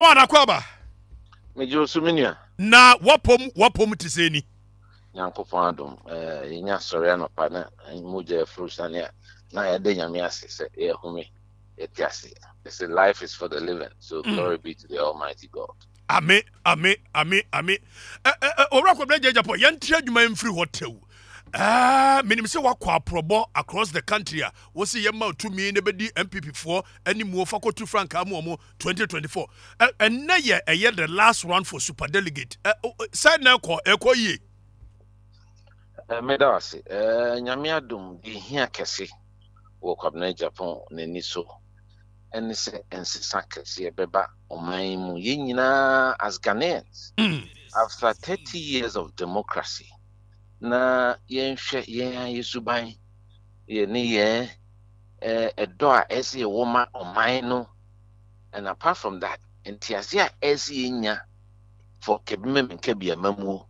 wana kwaba megye osu me nua na wapom wapom te sɛ ni nyankopɔn adom. Eh, yɛnya sɔre anɔpa na mogya afuru sane a na yɛde nyame ase sɛ yɛhome yɛte ase ɛsɛ life is for the living so Mm. glory be to the almighty god. Ame ame ame ame. Ɛ- ɛ- ɛ, owura kɔbɛrɛ gyagya pɔ yɛntere adwuma yi mfiri hɔ tew. ɛɛ menim sɛ wakɔ aporɔbɔ across the country a wosi yɛma tumi ne bɛdi npp foɔ animuo fa kɔtu frankaa mu ɔmo 2024 Ɛ- ɛnnɛ yɛ ɛyɛ the last round for super delegate. Ɛ, o- o- sɛ na ɛkɔ ɛkɔ yie? Meda ase. Nyame adom de hia kɛse wɔ Kwabena Agyapong n'ani so. Ɛne sɛ nsesa kɛseɛ bɛba ɔman mu. Yɛn nyinaa as ghanaians Mm, after 30 years of democracy na yɛnhwɛ yɛn a yɛ suban yɛne yɛn ɛdɔ a ɛsɛ yɛwɔ ma ɔman no. And apart from that ntease a ɛsɛ yɛnya for kɛbimɛmɛnka biamamuo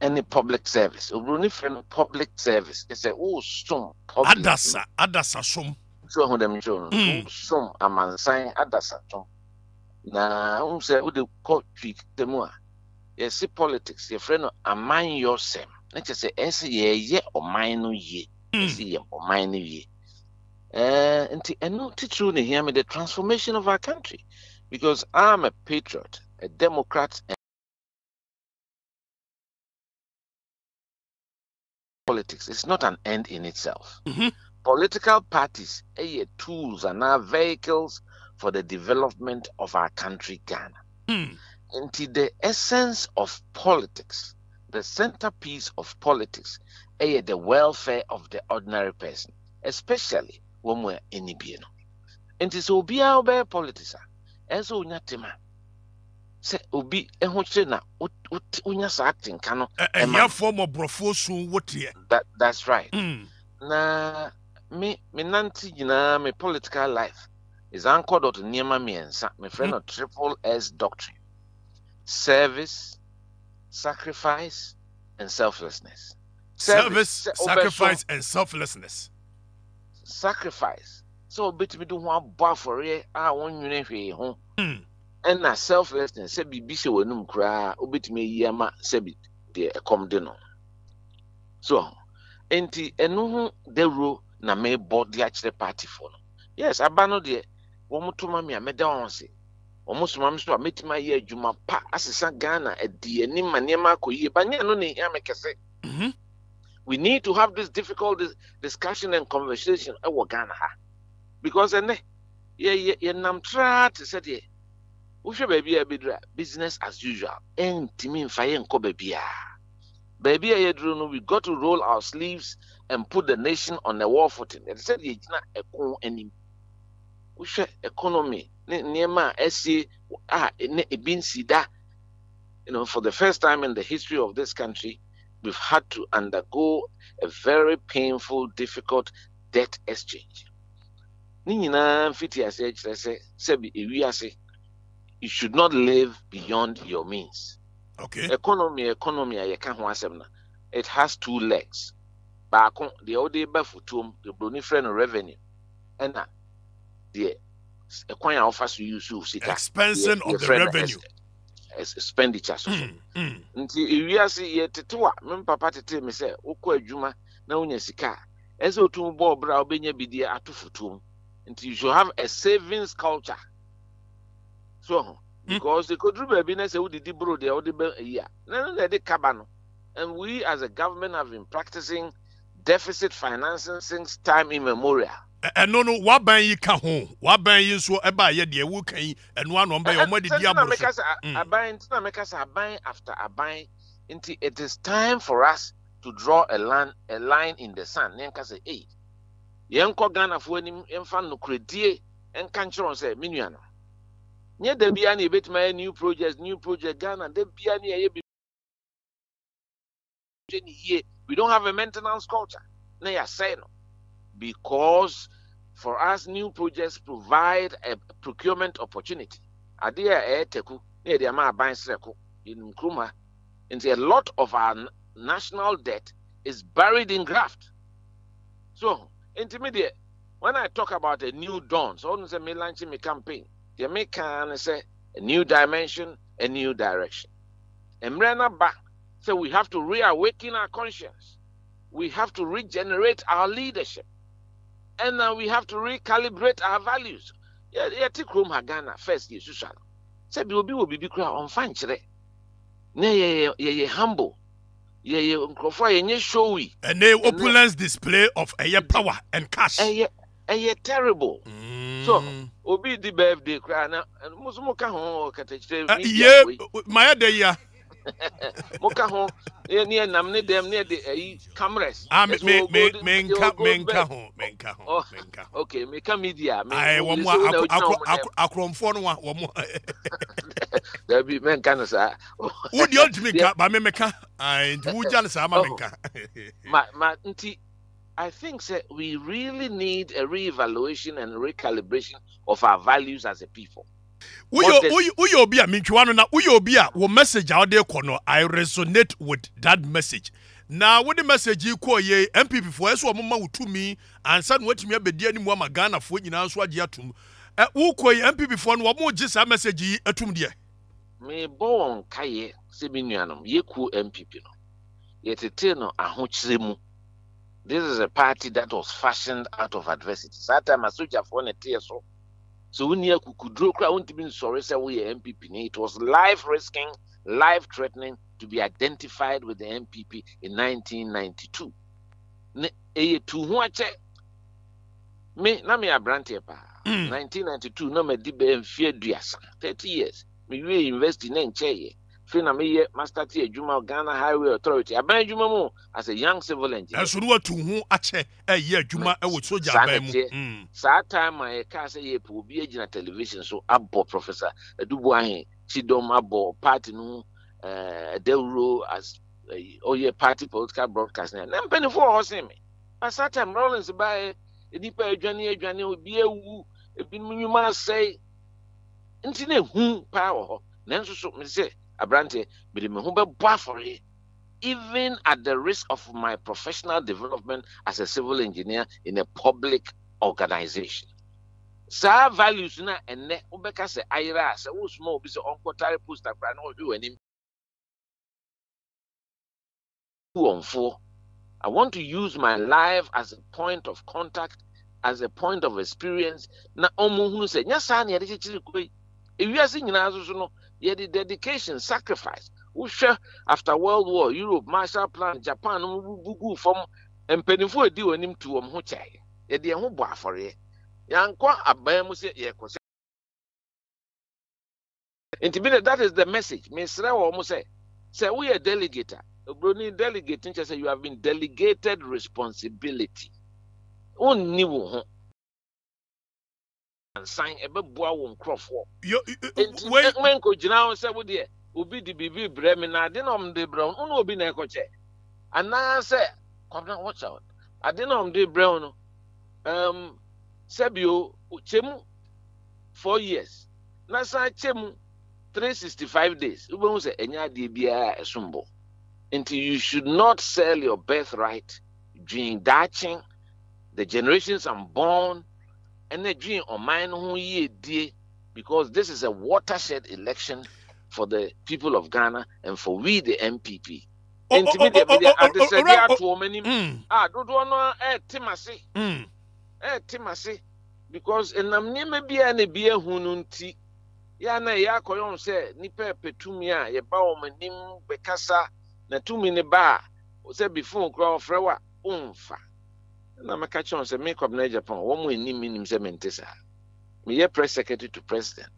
ɛne public service. Oburoni frɛ no public service. Ɛsɛ wosom public adasa adasa som. Nso ɛho dɛm nkyɛw no Mm. wosom amansan adasatom na wohu sɛ wode kɔ twi mu a yɛse politics yɛfrɛ no amanyɔsɛm na kyerɛ sɛ ɛsɛ yɛyɛ ɔman no yie. Mm, ɛsɛ yɛ ɔman no yie. Eh, nti ɛno ne hia me the transformation of our country. Because i'm a patriot a democrat and politics is not an end in itself. Mhm. political parties are tools and are vehicles for the development of our country ghana. Mm, into the essence of politics, the centerpiece of politics, eh, the welfare of the ordinary person, especially when we're in Ibiano. And so be our bear politics. And so nyatima. Say obi ehoche na unya sa acting kano. ɛ- Ɛma- ɛhiafoɔ mmɔborɔfoɔ sun woteɛ That that's right. Mm, na me me nante nyinaa me political life is anchored to nneɛma mmiɛnsa me friend no triple s doctrine service sacrifice and selflessness. Service, Service sacrifice, and selflessness. Sacrifice. So, obetumi do one buffer here. I want you to hear And na selflessness. se bibi se wenum kra. Obetumi yama sebi de ekom de no. So, enti enu de ro na me body actually party for no. Yes, abano de. Wɔn to ma mi a mɛda wɔn se wɔn soma me so a mɛtumi ayɛ adwuma pa asesa ghana adi anim ma nneɛma akɔ yie. Banyɛ no na ehia me kɛse. Mhm, we need to have this difficult discussion and conversation ɛwɔ ghana ha. Because ɛnɛ yɛ yɛ yɛnam traa te sɛ deɛ wohwɛ baabi a yɛbɛduru a business as usual. Ɛntumi mfa yɛ nkɔ baabi a yɛduru no we got to roll our sleeves and put the nation on a war footing. Ɛte sɛ deɛ yɛgyina ɛko anim. Wohwɛ economy ne nneɛma a ɛsie a ne ebi nsi da. You know for the first time in the history of this country we've had to undergo a very painful difficult debt exchange. Ne nyinaa mfiti ase kyerɛ sɛ sɛbi ewiase you should not live beyond your means. Okay. Economy economy a yɛka ho asɛm na it has two legs. Baako deɛ wode ba fotuom deɛ buroni frɛ no revenue ɛna deɛ ɛkwan a wofa so use sika expansion deɛ of the revenue. ex- ex- expenditure so so. Mm, mm, nti ewiase yɛtetew a me papa tetee me sɛ wokɔ adwuma na wonya sika. A ɛsɛ otum bɔ ɔbrɛ a wobɛnya bidie ato fotuom nti you should have a savings culture. So ho Mm. because ɛkɔduru baabi na sɛ wodedi boro deɛ wode bɛ ayi a na no na ɛde kaba no. And we as a government have been practicing deficit financing since time immemorial ɛno no waban yi ka ho. Waban yi nso ɛba yɛ deɛ woka yi. Ɛno ano ɔmbɛyɛ ɔmo adidi na aboro so. meka sɛ a- Mm. aban nti na meka sɛ aban after aban nti it is time for us to draw a line a line in the sand. Na yɛnka sɛ ei yɛnkɔ ghanafoɔ anim yɛmfa nokoredie nka nkyerɛ wɔn sɛ me nua no nyɛ da biara na yɛbɛtumi ayɛ new project new project ghana da biara ne yɛyɛ ne we don't have a maintenance culture. Na yɛasɛe no. Because for us new projects provide a procurement opportunity adeɛ a ɛyɛ nti a lot of our national debt is buried in graft so deɛ when i talk about a new dawn so ɔno sɛ me launch me campaign deɛ meka ne sɛ a new dimension, a new direction. No ba sɛ we have to reawaken our conscience. We have to regenerate our leadership. And now we have to recalibrate our values. Yɛ- Yɛte kurom ha Ghana first yɛ susua no. Sɛbi obi wɔ biribi koraa ɔmfa nkyerɛ. Na yɛyɛ humble. Yɛyɛ nkurɔfoɔ a yɛnyɛ showy. ɛne opulence display of ɛyɛ power and cash Ɛyɛ ɛyɛ terrible. Mm. So, obi di birthday koraa na mo nso moka ho katakyerɛ Ah, ye mayɛ da yia moka ho ne ne nam ne dɛm ne yɛde ayi eh, cameras. Ah, me Ɛsɛ me wɔ me gold- menka yɛwɔ gold menka belt. ho menka ho oh, menka ho. okay meka media me- Aye, wo- wɔn wo- wo na a wogyina akro- wɔn akro- akro- akorɔmfoɔ no a wɔn dabi menka no saa wo deɛ ɔntumi nka ba me meka? Aye, nti wogya no saa ma oh, menka ma ma nti I think say we really need a re-evaluation and recalibration of our values as a people. Woyɛ obi a mentwiwa no na woyɛ obi a wo message a wode kɔ no i resonate with that message. Na wode message yi kɔɔ yei mpp foɔ ɛsɛ ɔmo ma wo tumi ansa na woatumi abɛdi anim ama ghanafoɔ nyinaa nso agye atom. Ɛ, wokɔ yi mpp foɔ no wɔmo gye saa message yi atum deɛ? Mebɔ wɔn kaeɛ sɛ me nuanom yɛkuo mpp no. Yɛtetee no ahokyerɛ mu. This is a party that was fashioned out of adversity. Saa time asogyafoɔ ne teɛ so so wonni akukuduro koraa wontumi nsɔre sɛ woyɛ npp it was life risking life threatening to be identified with the npp in 1992 ne ɛyɛ tu ho akyɛ me na meyɛ aberanteɛ paa Mm. 1992 na madi bɛɛ mfeɛ aduasa 30 years. Mewie university na nkyɛeɛ fei na meyɛ master te adwuma ghana highway authority. Aban adwuma mu as a young civil engineer ɛnso no woatu ho akyɛ ɛyɛ adwuma ɛwɔ Saa aban mu. Mm. saa time a yɛkaa sɛ yɛpɛ obi agyina television so abɔ professor adubu ahe chidom abɔ party no uh, dawuro as uh, ɔyɛ party political broadcast na mpanimfoɔ wɔ hɔ sen me. But saa time rollins baɛ nnipa adwane adwane obi awu ebinom nnwuma asɛe. Nti na ehu paa wɔ hɔ. Nanso so mede sɛ aberanteɛ mede me ho bɛbɔ afɔre even at the risk of my professional development as a civil engineer in a public organization. Saa values na ɛnɛ wobɛka sɛ ayera a sɛ wosoma obi sɛ ɔnkɔtare poster koraa na ɔhwe w'anim i want to use my life as a point of contact as a point of experience. Na ɔmo hunu sɛ nyɛ saa na yɛde kyekyere kɔ yi ewiase nyinaa nso so no yɛde dedication sacrifice. Wohwɛ after world war europe marshall plan japan no bugu fam mpanimfoɔ edi wɔn anim tu wɔn ho kyɛe. Yɛde yɛn bɔ afɔreɛ yankɔ aban mu sɛ yɛkɔ sɛ nti bi de that is the message. Mesrɛ wɔn mo sɛ sɛ woyɛ delegate a obroni delegate nkyɛ sɛ you have been delegated responsibility. Wonni wo ho ansan ɛbɛboa wo nkurɔfoɔ. Yo- y- y- nti wei menkɔgyina ho sɛ wodeɛ obi de biribi brɛ me na ade na ɔmde brɛ wo wone obi na ɛkɔkyɛ anaasɛ kwabena watch out. Ade na ɔmde brɛ wo no um, sɛbio kyɛm four years. Na san kyɛm 365 days. Wobɛhu sɛ ɛnyɛ adeɛ biara ɛsom nti you should not sell your birthright dwen daakye the generations unborn ɛna dwen ɔman no ho yiedie because this is a watershed election for the people of Ghana and for we the NPP. o- o- Nti me o- deɛ o- mede o- o- adesrɛdeɛ owura- o- ato wɔn anim Mm, a dodoɔ no ɛɛte m'ase mm. ɛɛte m'ase because ɛnam nneɛma biara na ebi ehu no nti yɛa na ɛyɛ akɔyɛ wɔn sɛ nipa ɛpɛ tumi a yɛba wɔn anim bɛkasa na tumi ne ba a sɛ bifo koraa ɔfrɛ wa ɔnfa ɛna mɛka kyerɛ wɔn sɛ me kɔbena japan wɔn mo anim nim sɛ mente saa. Meyɛ press secretary to president.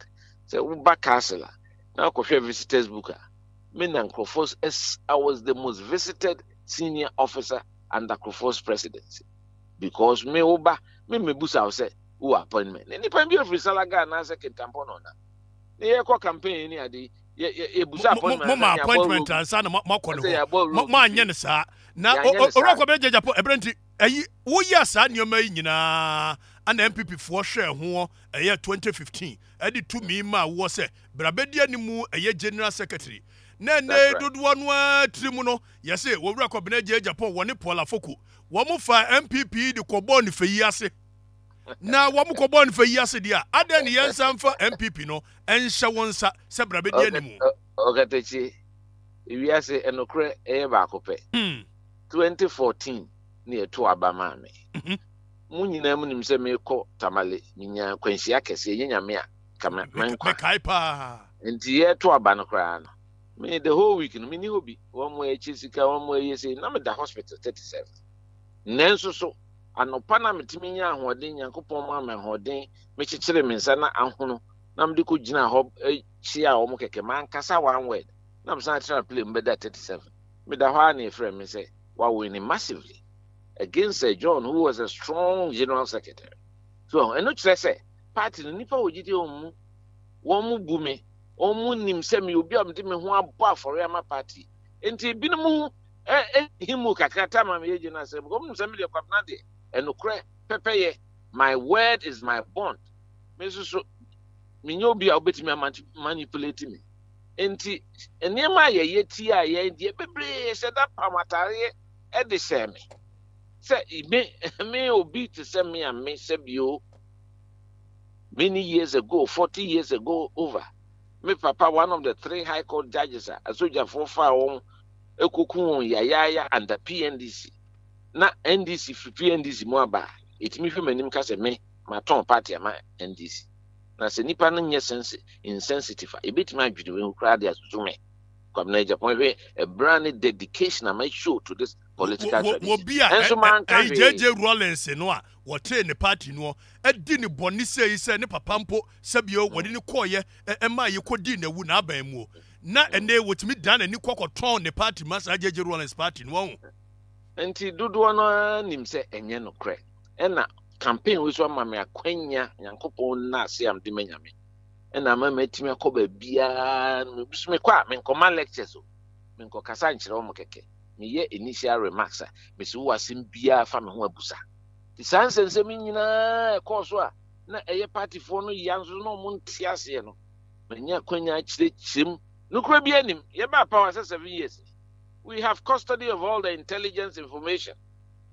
Sɛ woba castle a na akɔhwɛ visitors book a me na nkurɔfoɔ i was the most visited senior officer under nkurɔfoɔ's presidency. Because me woba me mebusa wo sɛ wowɔ appointment. Ne nipa bi afiri salaga anaasɛ kentampɔ no na ne yɛkɔ campaign ni ade yɛ- yɛ- yɛbusa appointment mo ma ansa ne yɛabɔ appointment ansa na mo- moakɔ ne hɔ moanyɛ ne saa na ne saa. owura kɔbɛrɛ gyagya pɔ ɛberɛ nti ɛyi woyɛ saa nneɔma yi nyinaa ana mpp foɔ hwɛɛ ho ɛyɛ 2015 ɛde tumi ma woɔ sɛ brabɛdi animu ɛyɛ general secretary. Na ɛnɛ dodoɔ no ara tiri mu no yɛse wɔwura kɔbena gye japan wɔne paul afoko. Wɔn fa mpp de kɔbɔɔ ne fɛyi ase. Na wɔn kɔbɔ no fa yi ase deɛ adan ne yɛnsa mfa npp no ɛnhyɛ wɔn nsa sɛ brabɛdi anim? ɔkatakyie ewiase ɛnokorɛ ɛyɛ baako pɛ. Hmm, 2014 ne yɛto aba maa me Mhm. mo nyinaa mu nim sɛ merekɔ tamale menya kwanhyia kɛseɛ ɛnyɛ nyame a menkwa paa. Nti yɛto aba no koraa no me the whole week no menni hɔ bi. Wɔn mo akyi sika wɔn mo ayɛ sei na meda hospital 37 nanso so anɔpa na metumi nya ahoɔden nyankopɔn ma me ahoɔden mekyekyere me nsa na ahono na mede kɔgyina hɔ akyia a wɔn kɛkɛ. Mankasa one word na mesan tena play mbɛda 37 meda hɔ a na ɛfrɛ me sɛ were winning massively against Sir John, who was a strong general secretary. So, and no, just say, party, the nipa would you mu, one bumi, one nim semi, you'll be a dim one bar for my party. And to be no more, eh, him who kakatama me, and I said, Come, Samuel Kapnade, and Ukra, Pepe, my word is my bond. Mrs. Minyobi, I'll bet me manipulating me. And Enti, and near my yet, yeah, yeah, bebree, said that Pamatari. Ɛde hyɛ me. Sɛ me me obi te sɛ me a me sɛ bio. Many years ago forty years ago over me papa one of the three high court judges a asogyafoɔ fa wɔn ekuku wɔn yayaaya under pndc na ndc firi pndc mu aba. A etumi hwɛ m'anim ka sɛ me ma tɔn party ama ndc na sɛ nipa no nyɛ sensi insensitive a ebetumi adwiri wɔn koraa de asusu me kwamina japan hwɛ ɛbra ne dedication a ma show to this political Wo- wo- tradition. obi a hwee jj rollins no a wɔtee ne party no ɛdi ne bɔne sɛ yi sɛ ne papa mpo sɛbio wɔde ne kɔɔyɛ ɛma yi kɔdii n'awu n'aban mu o. Na ɛnɛ wɔtumi dan n'ani kɔkɔtɔn ne party ma saa jj rollins party no wɔn nti dodoɔ no nim sɛ ɛnyɛ nokorɛ. Ɛna campaign wei so ama me akwanya nyankopɔn na ase a mede manyame ɛna ama matumi akɔ baabiaa so mekɔ a menkɔma lectures o. Menkɔkasa nkyerɛ wɔ m kɛkɛ meyɛ initial remarks a mesi wo asɛm biaa fa me ho abusa nti saa nsɛnsɛm yi nyinaa ɛkɔɔ so a na ɛyɛ partyfoɔ no ya nso na ɔmo nte no manya akwanya akyerɛkyerɛm sɛ seven years we have custody of all the intelligence information.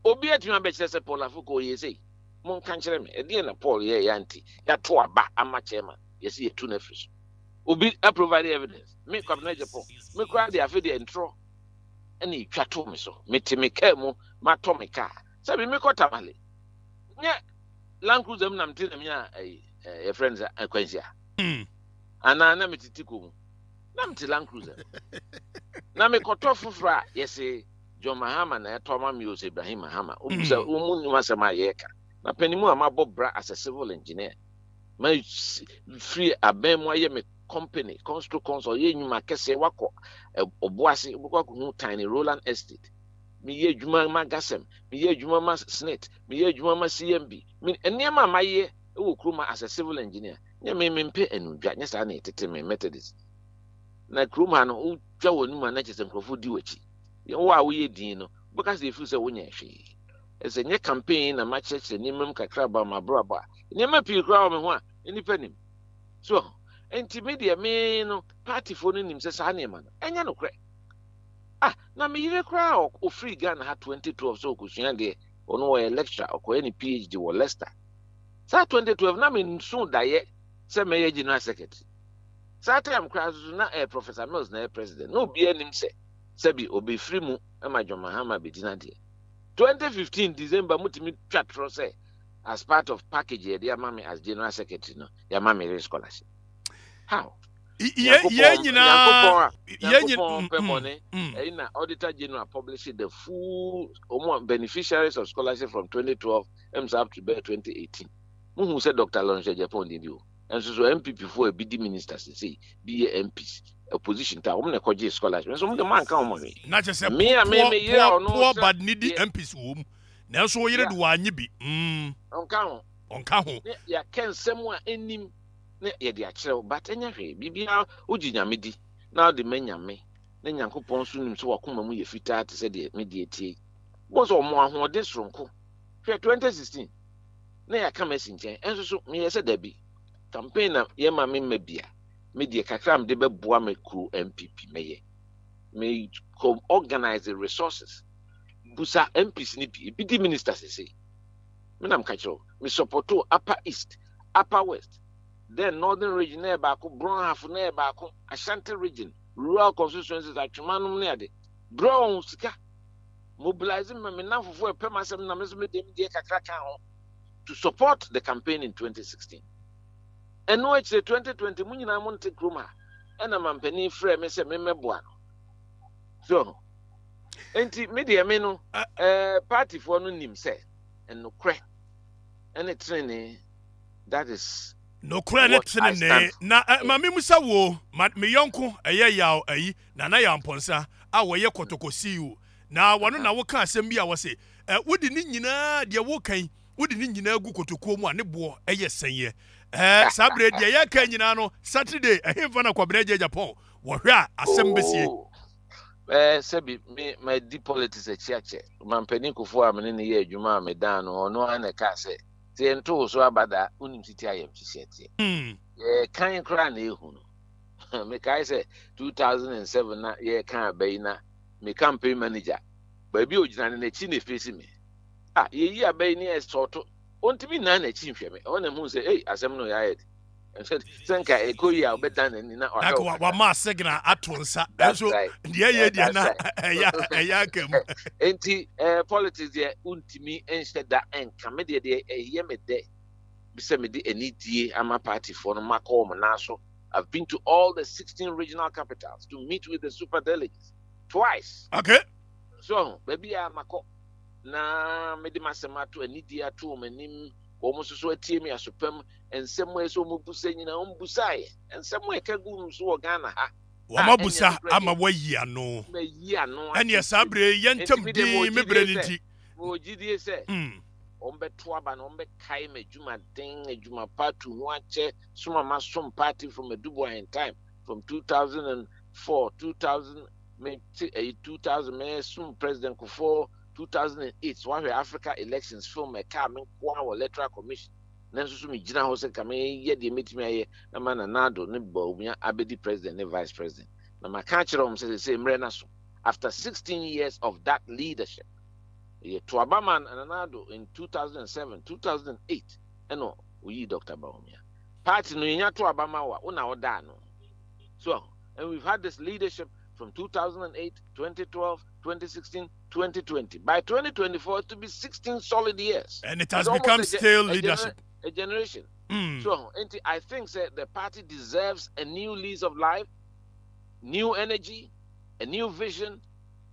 Obi atumi abɛkyerɛ sɛ Paul Afoko yɛ sei. Monka nkyerɛ me, ɛdeɛ na Paul yɛ yɛ anti. Yɛato aba ama chairman. Yɛsi yɛtu no afiri so. Obi aprovide evidence. Me Kwabena Agyapong. Me koraa de afe deɛ ntorɔ ɛna etwa to me so. Mete me kaa mu, matɔ me kaa. Sɛbi mekɔ Tamale. Nyɛ Land Cruiser mu na mete na menya ɛyi ɛyɛ friends no sɛ akwanhyia. Hmm. anaa na mete tiko mu na mete land cruiser na mekɔtɔ foforɔ a yɛse john mahama na ɛtɔ ma me ose ibrahim mahama wobusa Mm. wɔmu nim asɛm a yɛreka na panimu a mabɔ bra as a civil engineer ma firi abɛn mu ayɛ me company constro consol yɛ nnwuma kɛseɛ wakɔ ɔboase wobɛkɔ akɔhu tiny roland estate. Meyɛ adwuma ma gasɛm meyɛ adwuma ma snit meyɛ adwuma ma cmb nneɛma a mayɛ wɔ kurom as a civil engineer nyɛ me mempɛ anudwa nyɛ saa na ɛtete me methodist. Na kurom ha no wotwa wɔ anim a na kyɛ sɛ nkurɔfoɔ di w'akyi. Wo a woyɛ din no wobɛka sɛ ɛfiri sɛ wonyɛ hwee. Ɛsɛ nyɛ campaign na makyerɛkyerɛ nneɛma mu kakra ba mabrabɔ a nneɛma pii koraa wɔ me ho a nnipa nim so nti me deɛ me no partyfoɔ no nim sɛ saa nneɛma no ɛnyɛ nokorɛ. Ah na meyere koraa a ɔ- ɔfiri ghana ha 2012 sɛ ɔkɔsua deɛ ɔno wɔyɛ lecturer ɔkɔyɛ ne phd wɔ leicester. Saa 2012 na menso daeɛ sɛ mɛyɛ general secretary. Saa time koraa so na ɛyɛ professor mills na ɛyɛ president. Na obiara nim sɛ sɛbi obɛfiri mu ma john mahama bɛgyina deɛ 2015 december mutumi twa torɔ sɛ as part of package yɛde ama me as general secretary no yɛama me re scholarship how yɛn nyinaa yankopɔn pɛ mm, bɔne. Mm, mm. ɛyi na auditor general published the full ɔmo beneficiaries of scholarship from 2012 ɛms up to 2018 muhu said dr lɔnhwɛ japan de bi And so so mpp foɔ a di minister sese be a MP a position ta ɔmo na ɛkɔ gye scholarship. Ɛnso ɔmo de mo anka ɔmo hwɛ. na kyerɛ sɛ poor poor poor bad ni di mps wɔ mu. Nanso oyere de wɔn anyi bi. ɔnka ho. Ɔnka ho. yɛ kɛ nsɛm a anim ne yɛde akyerɛ wo but ɛnyɛ hwee. Biribiara wogye nyame di na wode ma nyame. Na nyankopɔn nso nim sɛ wakoma mu yɛ fitaa te sɛ deɛ me deɛ tie bɔ sɛ ɔmo ahoɔden soronko. Hwɛ 2016 na yɛaka ma asi nkyɛn. Ɛnso so meyɛ sɛ dabi. Campaign na yɛma me mma bia. Me deɛ kakra mede bɛboa me kuro mpp mɛyɛ. Me the resources. Busa mps no bi. Ebi di minister sese me nam ka kyerɛ wo me supporto upper east upper west then northern region na yɛ baako brown half na yɛ baako ashanti region rural constituencies atwema nom ne ade brown sika. Mobilize ma me nam fofoɔ ɛpɛ m asɛm na me nso mede deɛ kakra ka ho. To support the campaign in 2016 ɛno akyire 2020 mu nyinaa mo nte kurom ha ɛna mampanin frɛ me sɛ memmɛboa no. So nti me deɛ me no ah. eh, Ɛ- ɛɛ partyfoɔ no nim sɛ ɛnokorɛ ɛne that is nokorɛ ne tene ne tenene stand. For. na mami ma memu sɛ wo me yɔnko ɛyɛ yaw ayi na yɛ mpɔnsa a wɔyɛ kɔtɔkɔsii o na wɔno na woka asɛm bi a wɔse wudi wode ne nyinaa deɛ wokan wode ne nyinaa gu kotokuo mu a ne boɔ ɛyɛ sɛnyɛ Eh, saa berɛ deɛ yɛka nyinaa no saturday ɛhemfa na kwabena gya japan wɔhwɛ a asɛm bɛsie eh ɛɛ sɛbi my madi politics akyi akyɛ. Mampanin kofoɔ a mene ne yɛ adwuma a medan no ɔno ane ka se sɛ sɛ yɛntoo so aba da wonim titi ayɛmhyehyɛ teɛ Hmm, yɛkan koraa na ɛhu no. Mekae sɛ 2007 na yɛka aba yi na me campaign manager. Baabi ogyina no n'akyi na ɛfesi me. A yɛyi aba yi ne ɛsɔɔto ɔntumi nnan n'akyi nhwɛ me. Ɛhɔ na mu sɛ ei asɛm no yɛayɛ de, sɛ nka ɛkɔ a wobɛdan n'ani na ɔhwɛ like wo wa- kakra. wama asegna ato nsa right. deɛ yɛ deɛ na ɛyɛ ɛyɛ aka mu nti eh, politics deɛ wontumi nhyɛ da nka me deɛ deɛ ɛyɛ eh, me dɛ bisɛ mede anidie eh, ama partyfoɔ no makɔ wɔn nan so i've been to all the 16 regional capitals to meet with the super delegates twice. Okay. So baabi a makɔ na mede m'asɛm ato anidie eh, ato wɔn anim wɔn nso so atie me asopam nsɛm a ɛsɛ wɔn busa nyinaa wɔn busaeɛ nsɛm a ɛka gu mu so wɔ ghana ha wɔma ɛnyɛ busa nokorɛ ama wayi ano. Ma yi ano ɛneɛ saa berɛ yɛntam Nti mede din ma me ogyidie berɛ no sɛ- nti. wɔ gyidie sɛ Mm, ɔmbɛto aba na ɔmbɛkae ma adwumaden adwuma pa to ho akyɛ soma ma som party from Adu Boahen time from 2004 2000 me 2000 me som president kufuor 2008 so wahwɛ africa elections film ɛkaa me nkoa wɔ electoral commission na nso so megyina hɔ sɛ ka meyɛ deɛ mɛtumi ayɛ na ma Nana Addo ne abɛdi president ne vice president. Na maka akyerɛ wɔm sɛ mmerɛ no so after 16 years of that leadership yɛ to abama Nana Addo in 2007 2008 ɛna oyi dr Bawumia. Party no yɛnya to abama wa wona wodaa no. So and we've had this leadership from 2008 2012 2016 2020 by 2024 to be 16 solid years. And it has become a stale leadership a generation. Mm, so and i think that the party deserves a new lease of life new energy a new vision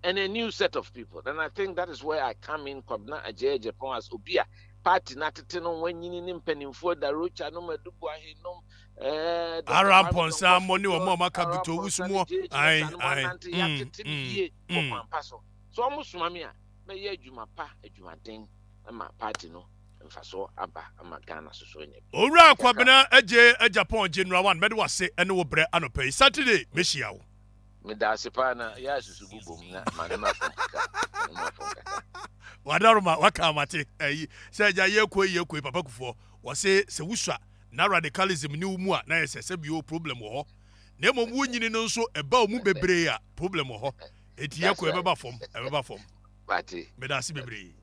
and a new set of people. And i think that is where i come in kwabena ajaya japan as obia party na tete no wanyini ne mpanimfoɔ da rocha no madubu ahenom eh, Dr. ara Kwame mpɔnsa Nkrumah mmɔ a wɔaka Ara buto Mpɔnsa wusu ne mu J.H. ae Lester no ae wɔanante, Mm, mm, mm. pa so so ɔmo soma me a adwuma pa adwumaden ama party no mfasoɔ aba ama ghana soso anya bi. owura kwabena agye eh, japan general one mɛde wase ɛne wo brɛ anɔpa yi saturday mɛhyia wo. Meda ase paa na yɛ asusu gu bom na ma ne ma fam kakra wadaroma waka amate. Ayi sɛ agya yɛkoi yɛkoi papa kufoɔ wɔse sɛ wosua na radicalism ne wo mu a na yɛ sɛ sɛ bio problem wɔ hɔ. Na mmom wonyini no nso ɛba wo mu bebree a problem wɔ hɔ. Ɛnti yɛkɔ ɛbɛba fam ɛbɛba fam. Bate meda ase bebree